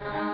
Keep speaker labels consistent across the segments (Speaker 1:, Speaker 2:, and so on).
Speaker 1: Thank you.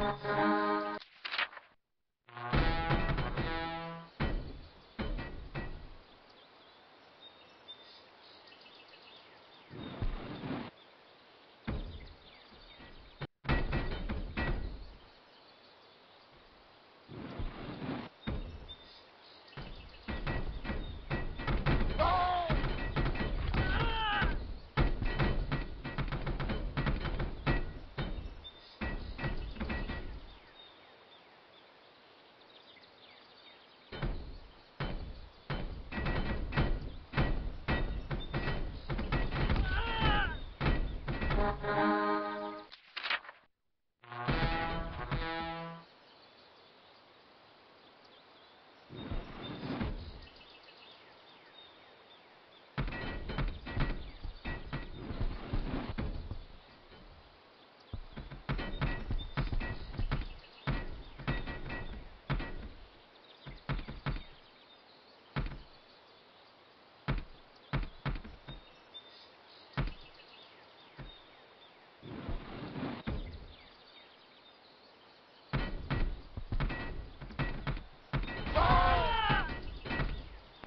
Speaker 2: Thank you.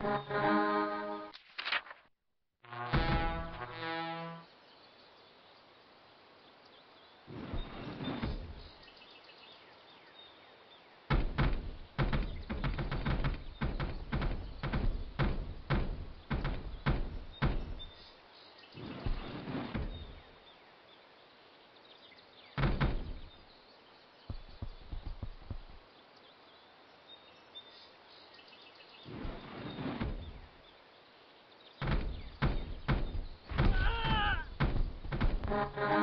Speaker 3: Thank you. Música